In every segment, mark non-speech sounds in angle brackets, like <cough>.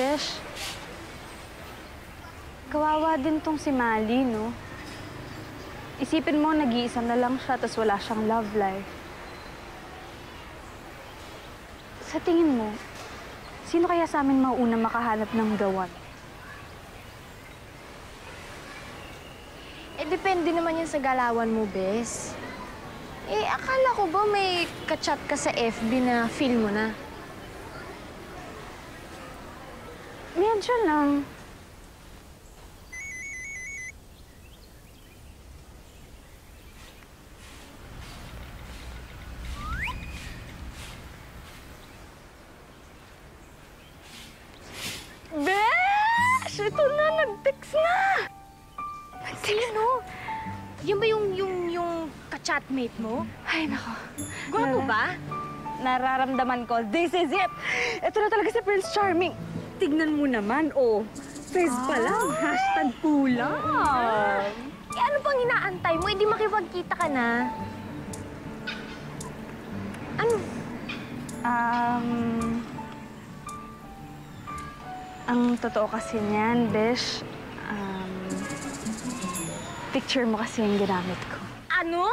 Besh. Kawawa din tong si Mali, no? Isipin mo, nag-iisa na lang siya, tapos wala siyang love life. Sa tingin mo, sino kaya sa amin mauuna makahanap ng gawan? Eh, depende naman yan sa galawan mo, Bes. Eh, akala ko ba may kachat ka sa FB na feel mo na? Medyo lang. Besh! Ito na, nag-text na! Sino? Yan ba yung, yung, yung kachatmate mo? Ay, nako. Gwapo ba? Nararamdaman ko, this is it! Ito na talaga si Prince Charming. Tignan mo naman, oh. Face pa lang, hashtag kulang. Eh, ano bang inaantay mo? Eh, di makipagkita ka na. Ano? Um, ang totoo kasi niyan, Besh, um, picture mo kasi yung ginamit ko. Ano?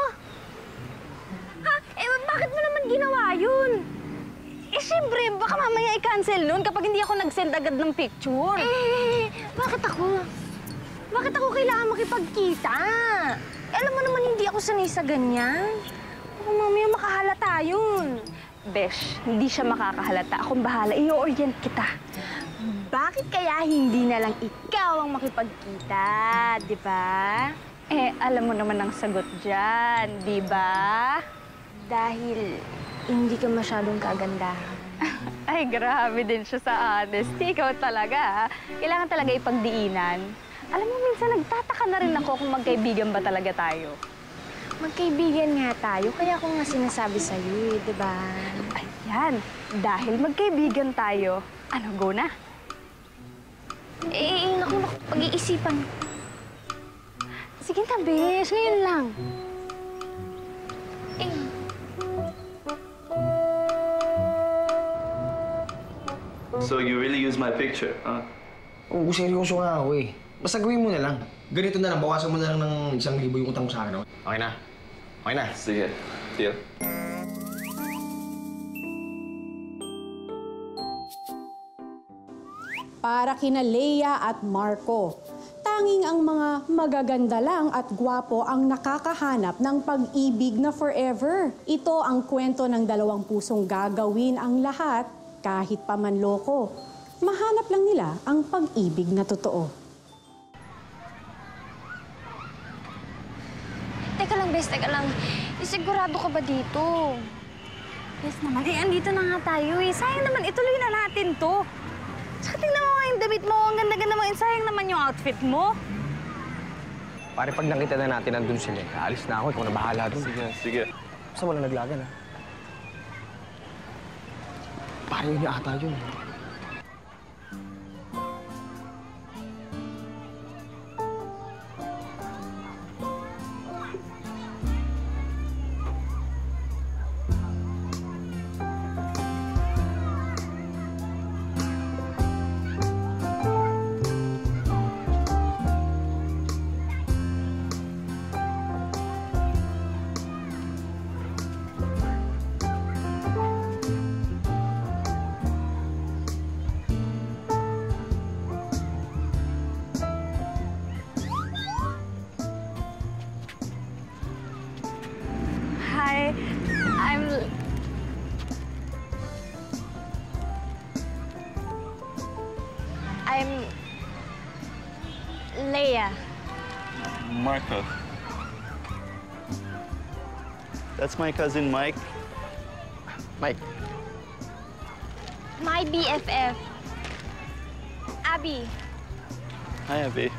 Ha? Eh, bakit mo naman ginawa yun? Eh, siyempre, baka mamaya i-cancel nun kapag hindi ako nag-send agad ng picture. Eh, bakit ako? Bakit ako kailangan makipagkita? Eh, alam mo naman hindi ako sanay sa ganyan. Baka mamaya makahalata yun. Besh, hindi siya makakahalata. Akong bahala. I-orient kita. Bakit kaya hindi na lang ikaw ang makipagkita, di ba? Eh, alam mo naman ang sagot dyan, di ba? Dahil hindi ka masyadong kagandahan. <laughs> Ay, grabe din siya sa honesty. Ikaw talaga, ha? Kailangan talaga ipagdiinan. Alam mo, minsan nagtataka na rin ako kung magkaibigan ba talaga tayo. Magkaibigan nga tayo, kaya ako nga sinasabi sa'yo eh, di ba? Ayan, dahil magkaibigan tayo, ano, go na? Eh, naku, naku, pag-iisipan. Sige na, besh. Ngayon lang. So you really use my picture, huh? Oo, seryoso nga ako eh. Basta gawin mo na lang. Ganito na lang, bawasan mo na lang ng isang libo yung utang mo sa akin. okay? Okay na? Okay na? Sige. Deal. para kina Leia at Marco. Tanging ang mga magaganda lang at gwapo ang nakakahanap ng pag-ibig na forever. Ito ang kwento ng dalawang pusong gagawin ang lahat kahit pamanloko. Mahanap lang nila ang pag-ibig na totoo. teka lang, Bes, teka lang. Isigurado ka ba dito? Yes naman. Eh, andito na nga tayo eh. Sayang naman, ituloy na natin to. Tsaka tingnan mo nga yung damit mo. Ang ganda-ganda mo. And sayang naman yung outfit mo. Pare, pag nakita na natin nandun sila, alis na ako. Ikaw na bahala dun. Sige, sige. Basta wala naglagan, ha? Pare, yun yung ata yun. Hi, I'm... I'm... Leia. Marco. That's my cousin Mike. Mike, My BFF. Abby. Hi, Abby.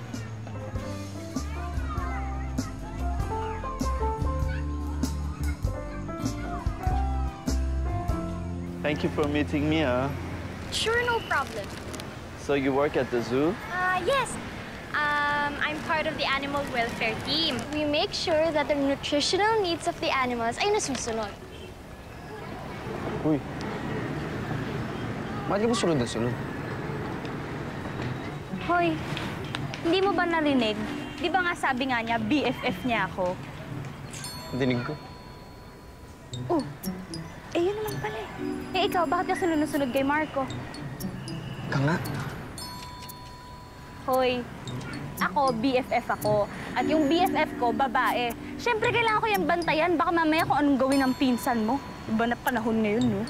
Thank you for meeting me, huh? Sure, no problem. So you work at the zoo? Uh, yes. Um, I'm part of the animal welfare team. We make sure that the nutritional needs of the animals ay nasusunod. Uy. Bakit ka ba sunod na sunod? Hoy, hindi mo ba narinig? Di ba nga sabi nga niya, BFF niya ako? Dinig ko. Oh, eh ikaw, bakit ka sunod na sunod kay Marco? Ka nga. Hoy, ako, BFF ako. At yung BFF ko, babae. Siyempre, kailangan ko yung bantayan. Baka mamaya kung anong gawin ng pinsan mo. Iba na panahon ngayon, no?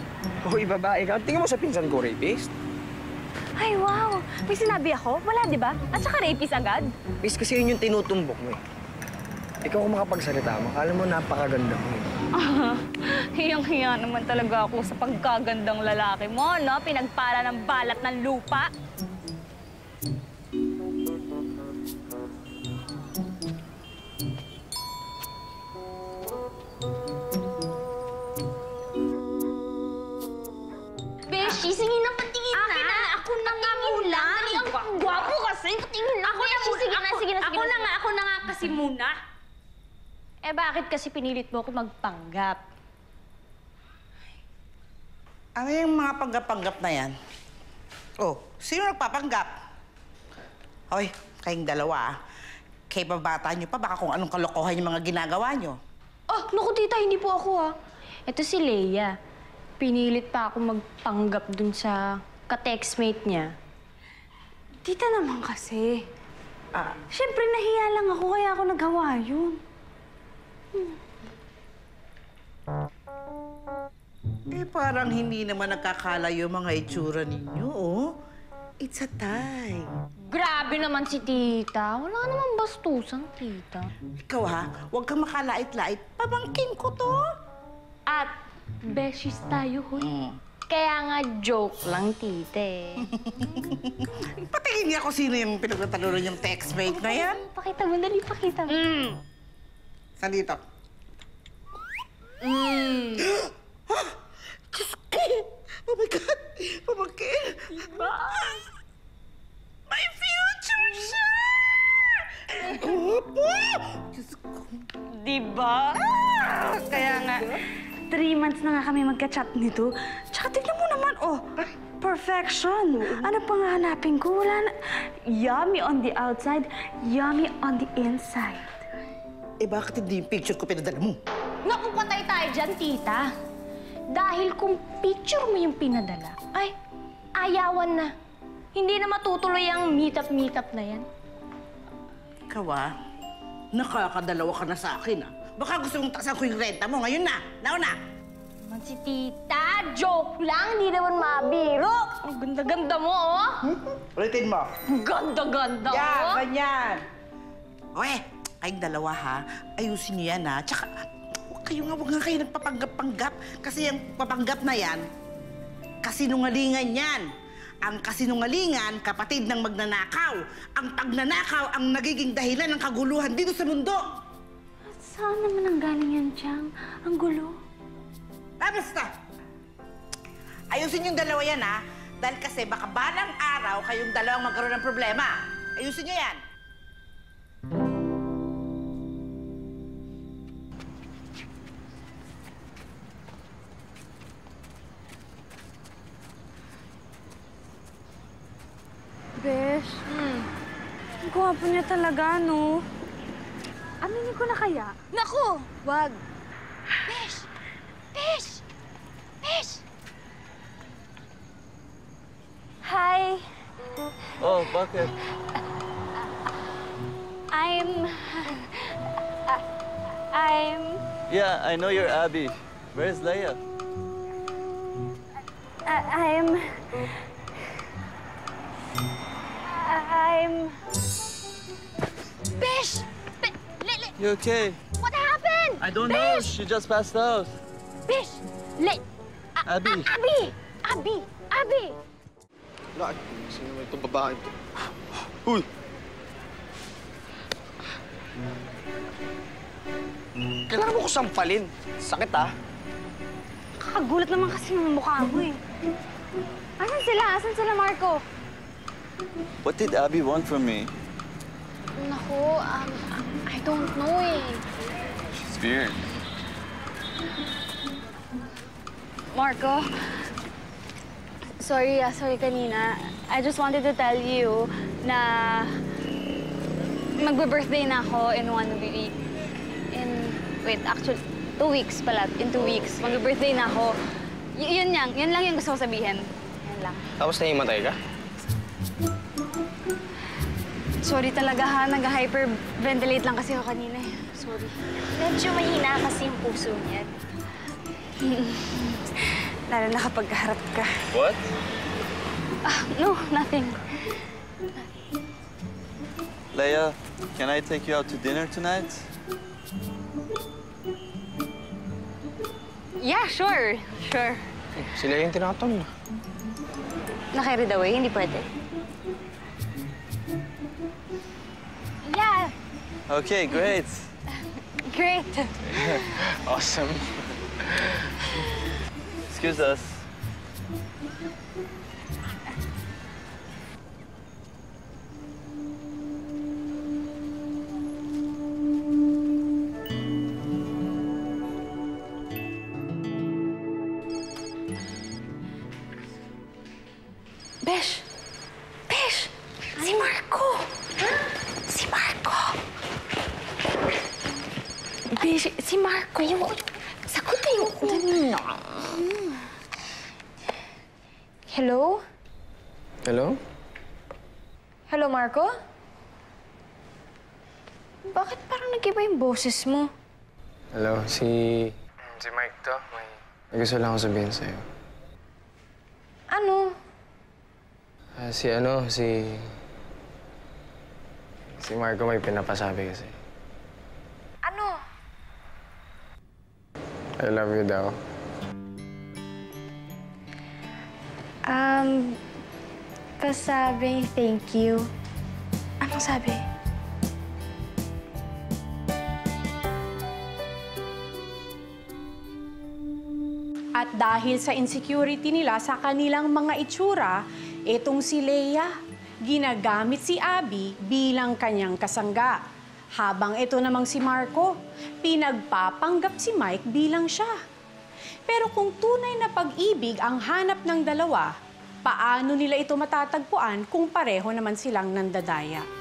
Hoy, babae ka. Tingin mo sa pinsan ko, rapist? Ay, wow! May sinabi ako? Wala, di ba? At saka rapist agad? Miss, kasi yun yung tinutumbok mo eh. Ikaw kung makapagsalita mo, akala mo napakaganda mo eh. <laughs> Hiyang-hiya naman talaga ako sa pagkagandang lalaki mo, no? Pinagpala ng balat ng lupa. Beshi, sige na, patingin na. Akin na, ako na nga muna. Dali, ang gwapo kasi. Patingin na. Ako na muna. sige na, Ako, sige na, ako na nga, ako na nga kasi muna. Eh, bakit kasi pinilit mo ako magpanggap? Ano yung mga panggap-panggap na yan? Oh, sino nagpapanggap? Hoy, kayong dalawa ah. Kay babata nyo pa, baka kung anong kalokohan yung mga ginagawa nyo. Oh, naku tita, hindi po ako ah. Ito si Leia. Pinilit pa ako magpanggap dun sa ka-textmate niya. Tita naman kasi. Ah, Siyempre, nahiya lang ako, kaya ako nagawa yun. Eh parang hindi naman nakakala yung mga itsura ninyo, oh. It's a tie. Grabe naman si tita. Wala naman bastusan, tita. Ikaw ha, huwag kang makalait-lait. Pamangkin ko to. At beshies tayo, hoy. Mm. Kaya nga joke lang, tita eh. <laughs> Patingin niya kung sino yung pinagtatalunan yung textmate na yan. Pakita mo, dali pakita mo. Saan dito? <gasps> Diyos ko! Oh my God! Pamangkin! My future siya! Opo! Diyos ko! Diba? Kaya nga, three months na nga kami magka-chat nito. Tsaka tignan mo naman, oh, perfection. Ano pang hanapin ko? Wala na. Yummy on the outside, yummy on the inside. Eh bakit hindi yung picture ko pinadala mo? Naku, patay tayo dyan, tita. Dahil kung picture mo yung pinadala, ay, ayawan na. Hindi na matutuloy ang meet-up-meet-up na yan. Ikaw ah, nakakadalawa ka na sa akin ah. Baka gusto mong taksan ko yung renta mo ngayon na. Nauna! Man si tita, joke lang, hindi naman mabiro. Ang ganda-ganda mo, oh. Ulitin mo. Ganda-ganda, Yan, oh. ganyan. Oye, kayong dalawa ha, ayusin niyo yan ha. Tsaka, huwag kayo nga, huwag nga kayo nagpapanggap-panggap. Kasi yung papanggap na yan, kasinungalingan yan. Ang kasinungalingan, kapatid ng magnanakaw. Ang pagnanakaw ang nagiging dahilan ng kaguluhan dito sa mundo. Saan naman ang galing yan, Chang? Ang gulo. Ah, basta! Ayusin yung dalawa yan ha. Dahil kasi baka balang araw kayong dalawang magkaroon ng problema. Ayusin niyo yan. Ang gwapo niya talaga, no? Aminin ko na kaya? Naku! Wag. Besh! Besh! Besh! Hi, Oh, bakit? I'm... I'm... Yeah, I know you're Abby. Where's Leia? I- I'm... I'm... Le le You okay? what happened? I don't know. She just passed out. Besh! Le... A- Abby. A- Abby! Abby! Abby! Wala, sino naman itong babae to? Uy! Kailangan mo ko sampalin. Sakit ah. Kakagulat naman kasi ng mukha mo eh. Asan sila? Asan sila, Marco? What did Abby want from me? Naku, um, I don't know eh. She's weird. Marco, sorry, ah, sorry kanina. I just wanted to tell you na magbe-birthday na ako in one week. In, wait, actually, two weeks pala. In two weeks. Magbe-birthday na ako. Y- yun lang. Yun lang yung gusto ko sabihin. Yun lang. Tapos nahimatay ka? Sorry talaga ha. Nag-hyperventilate lang kasi ako kanina eh. Sorry. Medyo mahina kasi yung puso niya. <laughs> Lalo na kapag harap ka. What? Ah, no, nothing. Leia, can I take you out to dinner tonight? Yeah, sure. Sure. Sila yung tinatawag na. Naka-read away, hindi pwede. Okay, great. <laughs> Great. <laughs> Awesome. Excuse us. Nag-iba yung boses mo? Hello, si... Si Mike to. May, may gusto lang ako sabihin sa'yo. Ano? Ah, si ano, si... Si Marco may pinapasabi kasi. Ano? I love you daw. Um, pasabi thank you. Anong sabi? At dahil sa insecurity nila sa kanilang mga itsura, itong si Leia, ginagamit si Abby bilang kanyang kasangga. Habang ito namang si Marco, pinagpapanggap si Mike bilang siya. Pero kung tunay na pag-ibig ang hanap ng dalawa, paano nila ito matatagpuan kung pareho naman silang nandadaya?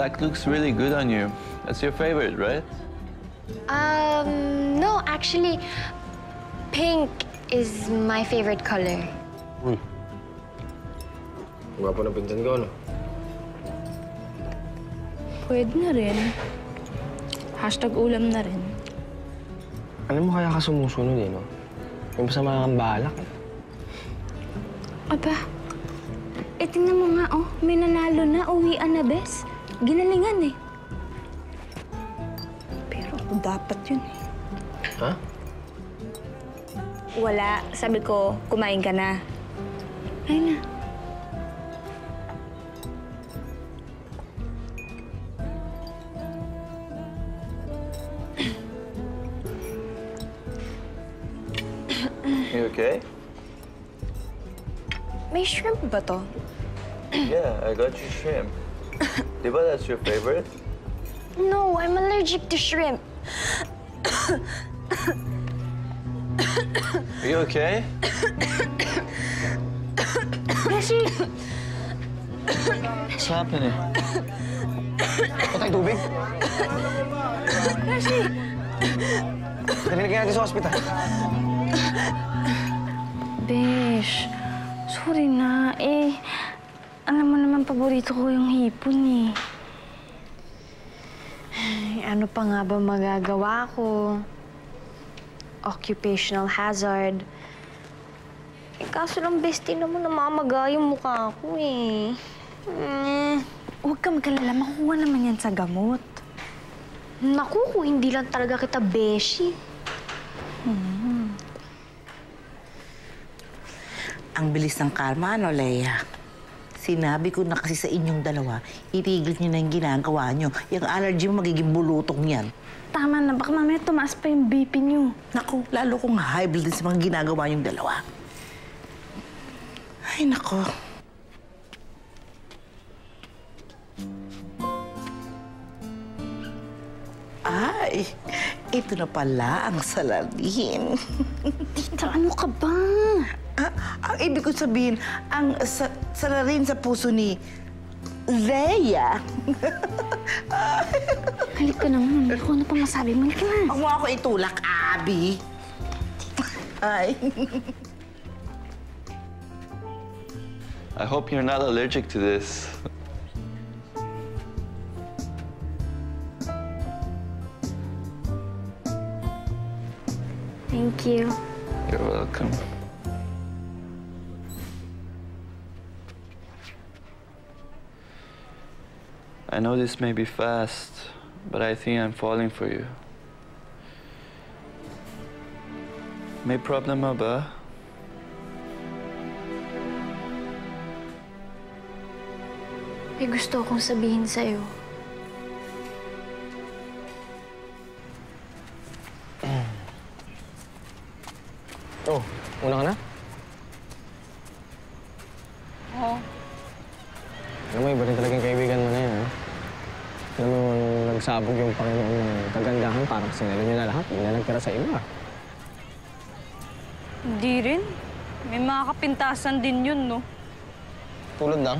Black looks really good on you. That's your favorite, right? Um, no, actually, pink is my favorite color. Uy. Gwapo na pinsan ko, no? Pwede na rin. Hashtag ulam na rin. Alam mo kaya ka sumusunod, eh, no? Yung masama kang balak. eh. Aba, eh tingnan mo nga, oh. May nanalo na, uwian na, bes. Ginalingan eh. Pero ako dapat yun eh. Ha? Wala. Sabi ko, kumain ka na. Ay na. You okay? May shrimp ba to? yeah, I got you shrimp. <coughs> Diba that's your favorite? No, I'm allergic to shrimp. Are you okay? Beshi! What's happening? Patay tubig. Dali natin sa hospital. Besh, sorry na. Eh, alam mo naman paborito ko yung hipon eh. Ay, ano pa nga ba magagawa ko? Occupational hazard. Eh, kaso lang, bestie naman namamaga yung mukha ko eh. Mm. Huwag ka magkalala, makukuha naman yan sa gamot. Naku, kung hindi lang talaga kita beshi. Ang bilis ng karma, ano, Leia? Sinabi ko na kasi sa inyong dalawa, itigil niyo na yung ginagawa niyo. Yung allergy mo magiging bulutong yan. Tama na, baka mamaya tumaas pa yung BP niyo. Naku, lalo kong high blood din sa mga ginagawa yung dalawa. Ay, naku. Ay, ito na pala ang salarin. Tita, ano ka ba? Ah, ang ibig ko sabihin, ang sa salarin sa puso ni Leia. Halik ka naman. Ako, ano pa masabi mo? Halik ka na. Huwag mo ako itulak, Abby. Ay. I hope you're not allergic to this. Thank you. You're welcome. I know this may be fast, but I think I'm falling for you. May problema ba? May gusto akong sabihin sa'yo. Lahat. Hindi na nagtira sa iba. Hindi rin. May mga kapintasan din yun, no? Tulad lang.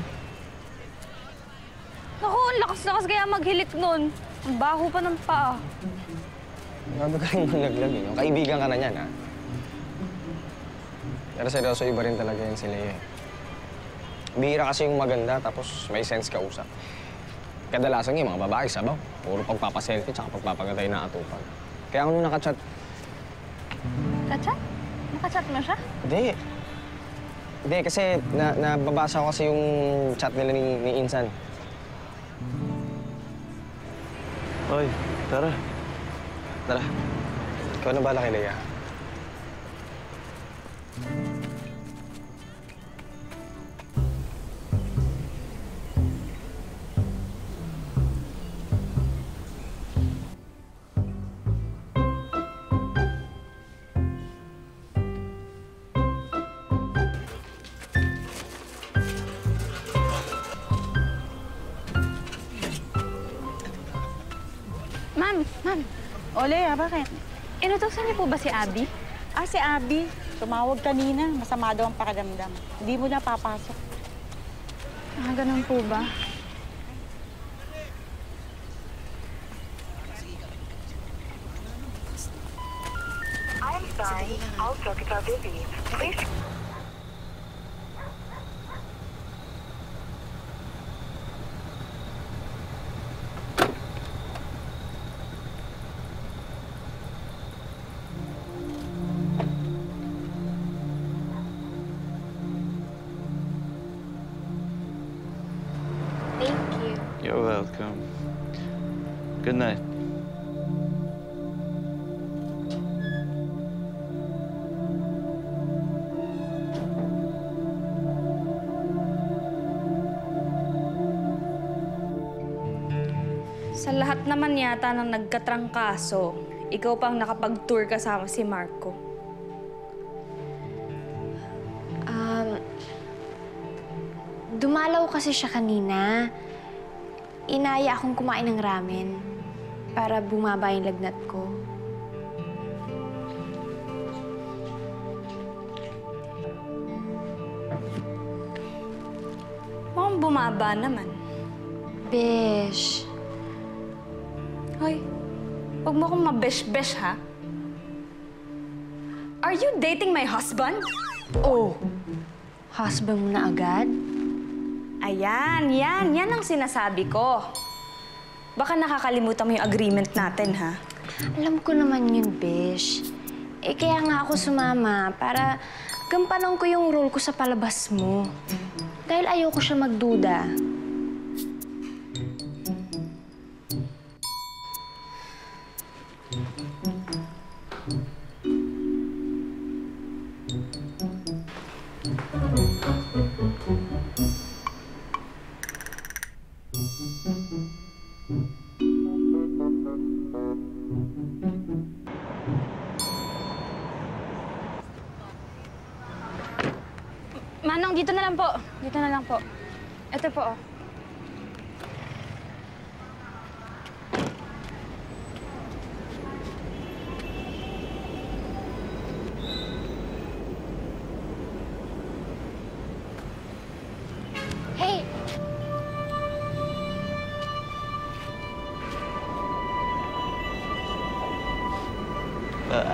Naku, ang lakas-lakas kaya maghilik nun. Ang baho pa ng paa. Grabe ka rin manlaglag, eh. Kaibigan ka na niyan, ha? Pero seryoso, iba rin talaga yan si Lea. eh. Bihira kasi yung maganda, tapos may sense ka usap. Kadalasan yung mga babae, sabaw. Puro pagpapaselfie, tsaka pagpapagatay na atupan. Kaya ako nung nakachat, Kachat? Nakachat mo siya? Hindi. Hindi, kasi na, nababasa ko kasi yung chat nila ni, ni Insan. Oy, tara. Tara. Ikaw na bala kay Lea. O, Lea, bakit? Inutosan niyo po ba si Abby? Ah, si Abby. Tumawag kanina. Masama daw ang pakiramdam. Hindi mo na papasok. Ah, ganun po ba? Thank Good night. Sa lahat naman yata ng nagkatrangkaso, ikaw pang nakapag-tour kasama si Marco. Um, dumalaw kasi siya kanina. Inaya akong kumain ng ramen. Para bumaba yung lagnat ko. Mukhang bumaba naman. Besh, Hoy, huwag mo akong mabesh-besh, ha? Are you dating my husband? oh, husband mo na agad? Ayan, yan. Yan ang sinasabi ko. Baka nakakalimutan mo yung agreement natin, ha? Alam ko naman yun, Besh. Eh, kaya nga ako sumama para gampanan ko yung role ko sa palabas mo. Dahil ayoko siya magduda.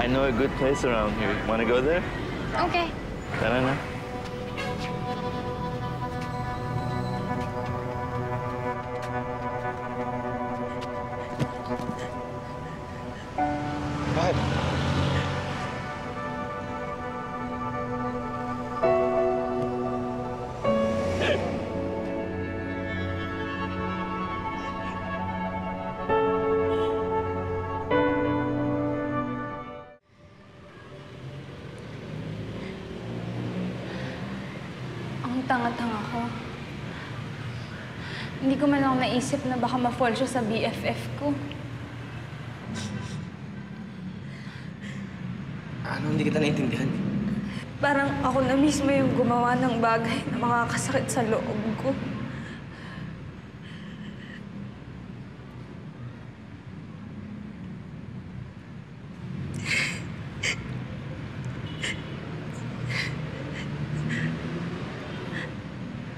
I know a good place around here. Want to go there? Okay. Tara na. Bakit? Naisip na baka ma-fall siya sa BFF ko. Ano, hindi kita naintindihan. Parang ako na mismo yung gumawa ng bagay na makakasakit sa loob ko.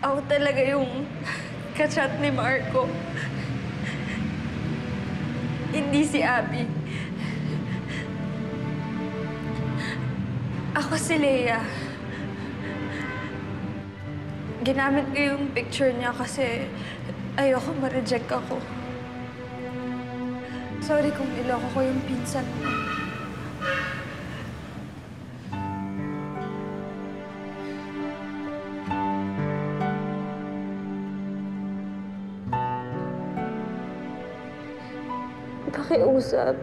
Ako talaga yung ni Marco. Hindi si Abby. Ako si Leia. Ginamit ko yung picture niya kasi ayoko ma-reject ako. Sorry kung niloko ko yung pinsan mo. Pakiusap.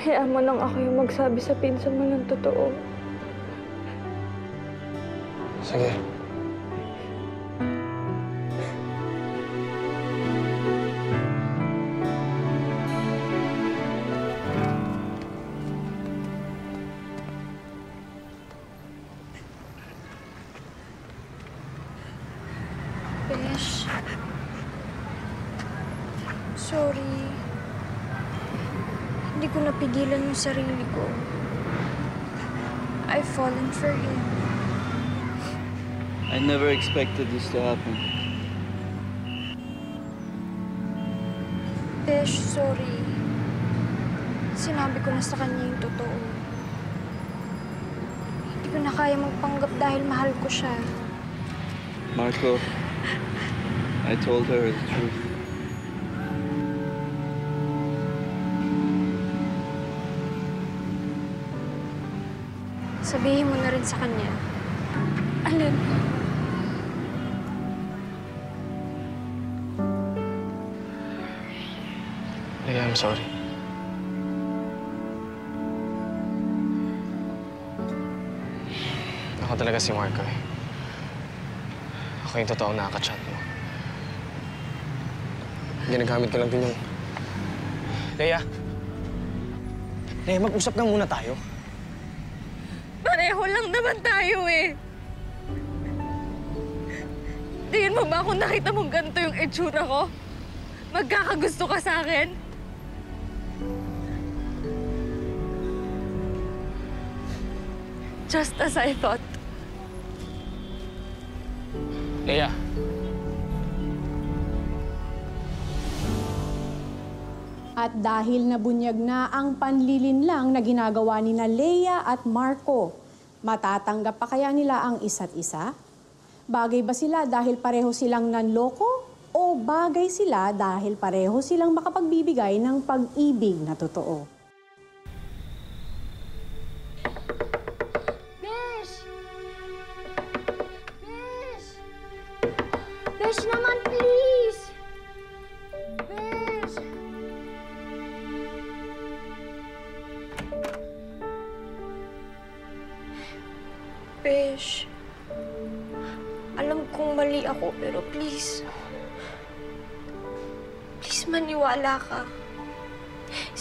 Hayaan mo lang ako yung magsabi sa pinsan mo ng totoo. Sige. Yung sarili ko. I've fallen for you. I never expected this to happen. Besh, sorry. Sinabi ko na sa kanya yung totoo. Hindi ko na kaya magpanggap dahil mahal ko siya. Marco, I told her the truth. Sabihin mo na rin sa kanya. Alin? Leia, I'm sorry. Ako talaga si Marco eh. Ako yung totoong nakaka-chat mo. Ginagamit ko lang din yung... Leia! Leia, mag-usap na muna tayo. Naman tayo eh. Tingin mo ba kung nakita mong ganito yung itsura ko? magkakagusto ka sa akin? Just as I thought. Leia, At dahil nabunyag na ang panlilinlang na ginagawa ni na Leia at Marco, matatanggap pa kaya nila ang isa't isa? Bagay ba sila dahil pareho silang nanloko? O bagay sila dahil pareho silang makapagbibigay ng pag-ibig na totoo?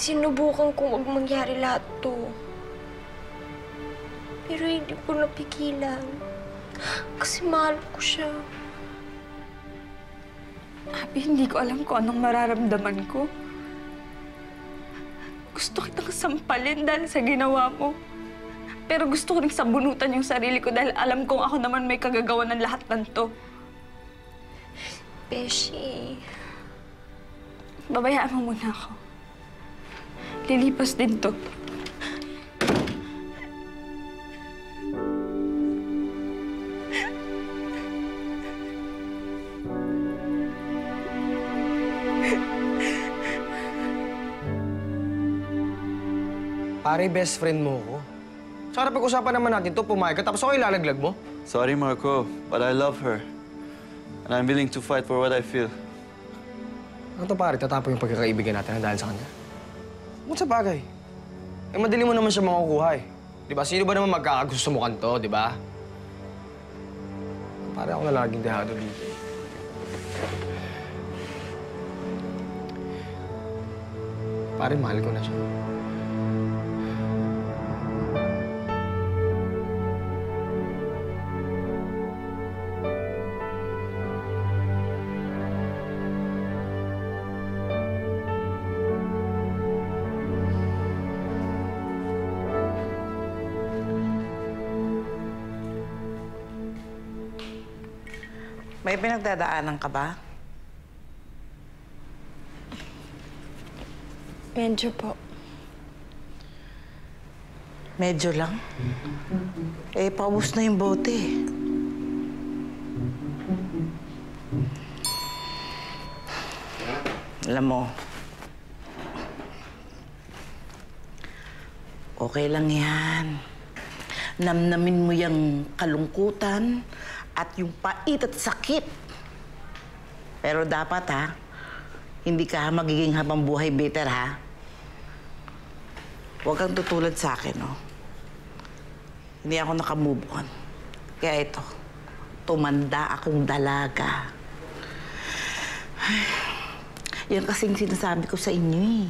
Sinubukan kong huwag mangyari lahat to. Pero hindi ko napigilan. Kasi mahal ko siya. Abby, hindi ko alam kung anong mararamdaman ko. Gusto kitang sampalin dahil sa ginawa mo. Pero gusto ko rin sabunutan yung sarili ko dahil alam kong ako naman may kagagawa ng lahat ng to. Beshi, Babayaan mo muna ako. Lilipas din to. pare best friend mo ko. Sana pag-usapan naman natin to, pumayag ka, tapos ako ilalaglag mo. Sorry, Marco, but I love her. And I'm willing to fight for what I feel. Ano to pare, tatapo yung pagkakaibigan natin na dahil sa kanya? Kung sa bagay. Eh, madali mo naman siya makukuha eh. Di ba? Sino ba naman magkakagusto mo kanto, di ba? Pare ako na laging dehado dito. eh. Pare, mahal ko na siya. May pinagdadaanan ka ba? medyo po. Medyo lang. Eh, paubos na yung bote. Alam mo, okay lang yan. Namnamin mo yung kalungkutan at yung pait at sakit. Pero dapat ha, hindi ka magiging habang buhay bitter ha. Huwag kang tutulad sa akin, no? Hindi ako nakamove on. Kaya ito, tumanda akong dalaga. Ay, yan kasing sinasabi ko sa inyo eh.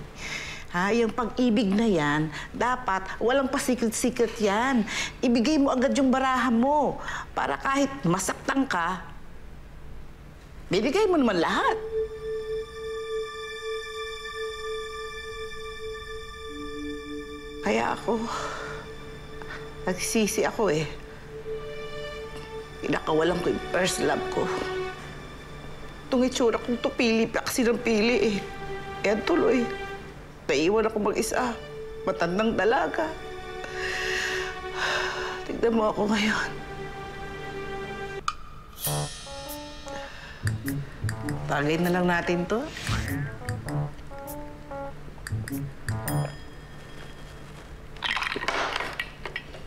Ha, yung pag-ibig na yan, dapat walang pasikot-sikot yan. Ibigay mo agad yung baraha mo para kahit masaktan ka, bibigay mo naman lahat. Kaya ako, nagsisi ako eh. Pinakawalan ko yung first love ko. Itong itsura kong to, pili pa kasi ng pili eh. Yan tuloy. Naiwan ako mag-isa. Matandang dalaga. Tignan mo ako ngayon. Tagay na lang natin to.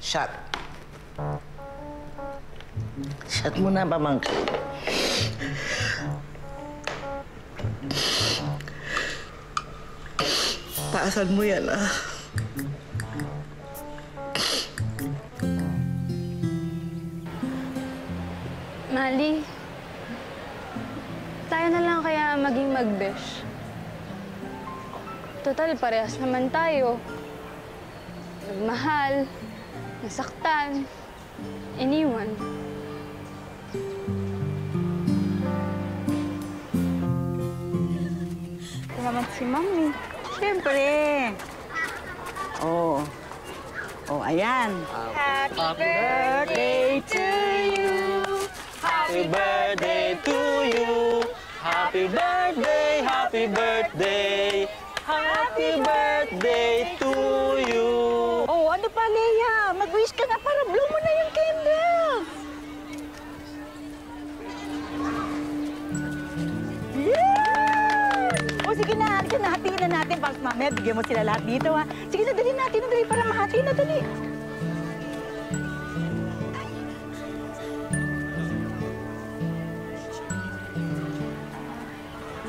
Shot. Shot mo na, pamangkin. Taasan mo yan, ah. Mali, tayo na lang kaya maging mag-besh. Total, parehas naman tayo. Nagmahal, nasaktan, iniwan. naman si Mami. Siyempre. Oh. Oh, ayan. Happy birthday to you. Happy birthday to you. Happy birthday, happy birthday. Happy birthday na, natin. Para mamaya, bigyan mo sila lahat dito, ha? Sige na, dali natin, dali para mahati na, dali.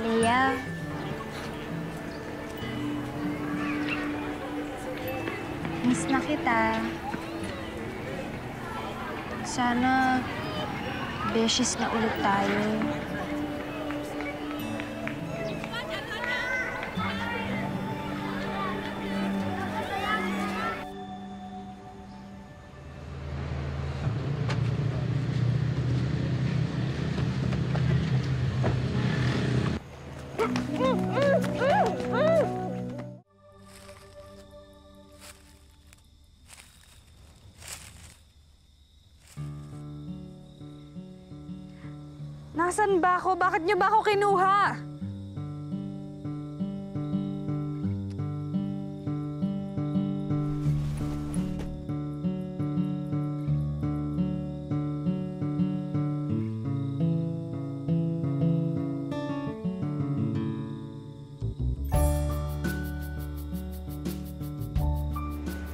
Leia. Miss na kita. Sana beses na ulit tayo. Ba ako? Bakit niyo ba ako kinuha?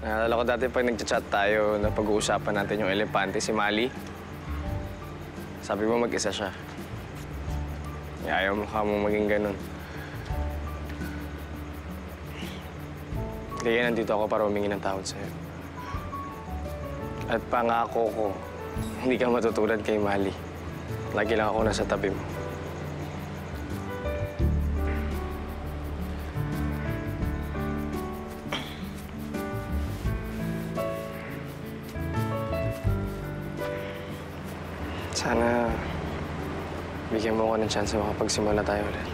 Naalala ko dati pag nagchat-chat tayo na pag-uusapan natin yung elepante, si Mali. Sabi mo mag-isa siya. Ayaw mo ka mo maging ganun. Kaya nandito ako para humingi ng tawad sa'yo. At pangako ko, hindi ka matutulad kay Mali. Lagi lang ako nasa tabi mo. Bigyan mo ko ng chance makapagsimula tayo ulit.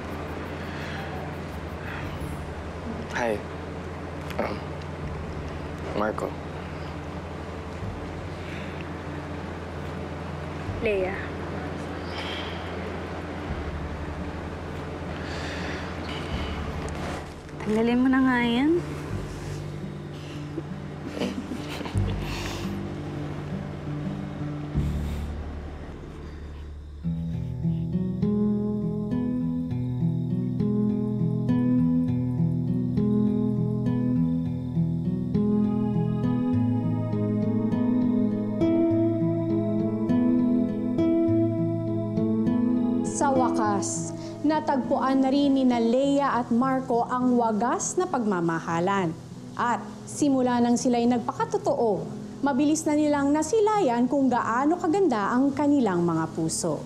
Hi. Um, Marco. Leia. Tanggalin mo na nga yan. Natagpuan na rin ni na at Marco ang wagas na pagmamahalan. At simula nang sila'y nagpakatotoo, mabilis na nilang nasilayan kung gaano kaganda ang kanilang mga puso.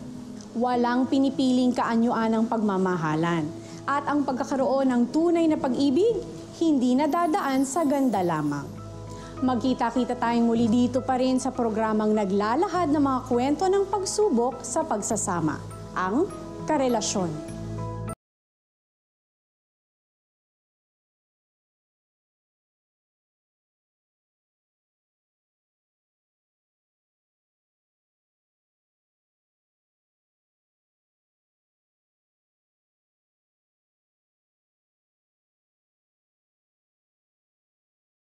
Walang pinipiling kaanyuan ng pagmamahalan. At ang pagkakaroon ng tunay na pag-ibig, hindi nadadaan sa ganda lamang. Magkita-kita tayong muli dito pa rin sa programang naglalahad ng mga kwento ng pagsubok sa pagsasama, ang Karelasyon.